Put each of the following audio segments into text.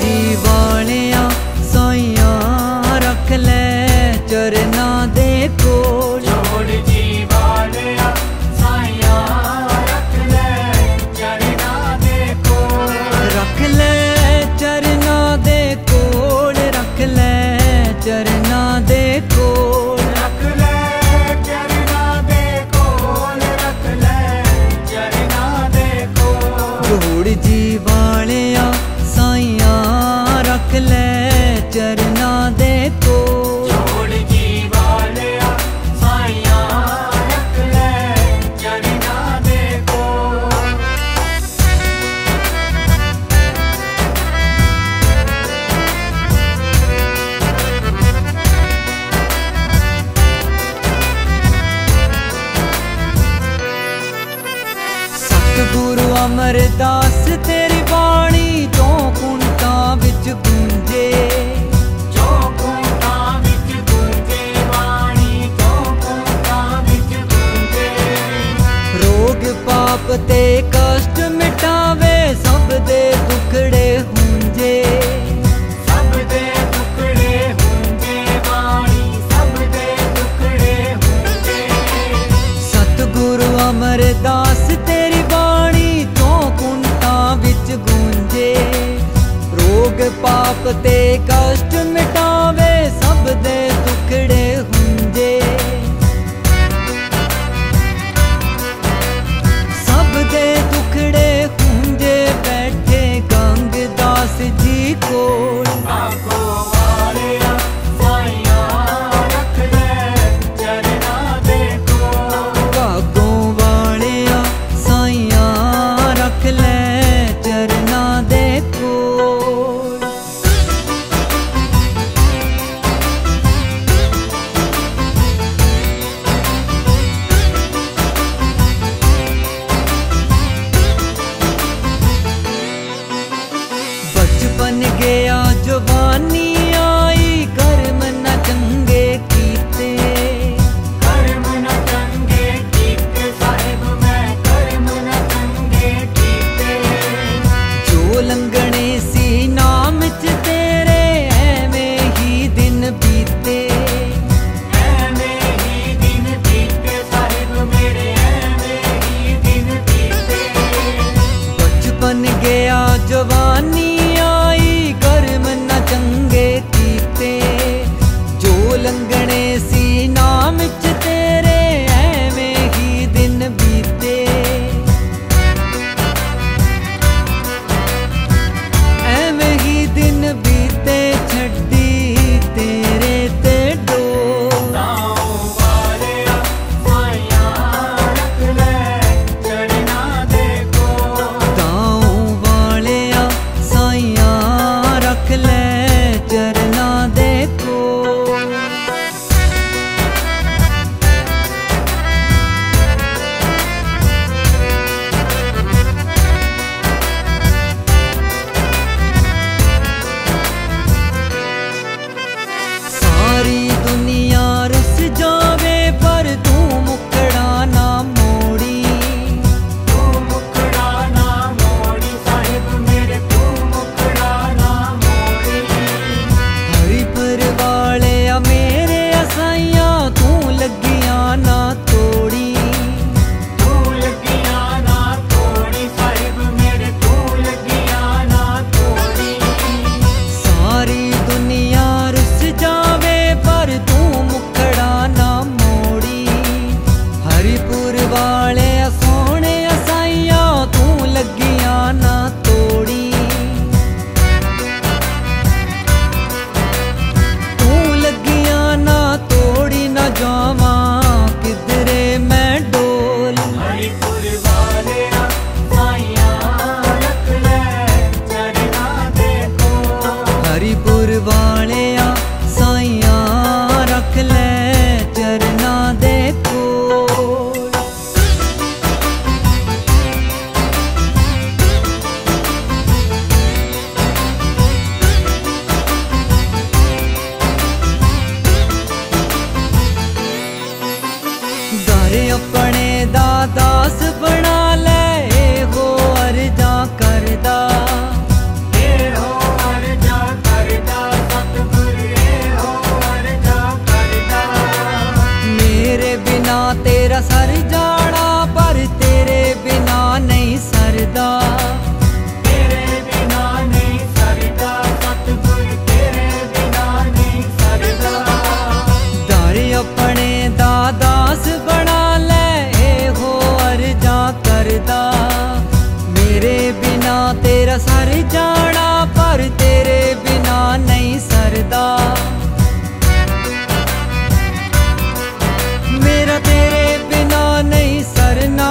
जीवा ਅਮਰਦਾਸ ਤੇਰੀ ਬਾਣੀ ਤੋਂ ਕੁੰਟਾਂ ਵਿੱਚ ਗੁੰਜੇ। ਤੇ ਕਸ਼ਟ ਮਿਟਾਵੇ ਸਭ ਦੇ ਦੁਖੜੇ ਹੁੰਜੇ। ਸਭ ਦੇ ਦੁਖੜੇ ਹੁੰਜੇ ਬਾਣੀ ਸਭ ਦੇ ਦੁਖੜੇ ਹੁੰਜੇ। ਸਤਿਗੁਰੂ ਅਮਰਦਾਸ chocolate bake ਤੇਰੇ ਬਿਨਾ ਤੇਰਾ ਸਰ ਜਾਣਾ, ਪਰ ਤੇਰੇ ਬਿਨਾ ਨਹੀਂ ਸਰਦਾ। ਮੇਰਾ ਤੇਰੇ ਬਿਨਾ ਨਹੀਂ ਸਰਨਾ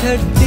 tertemiz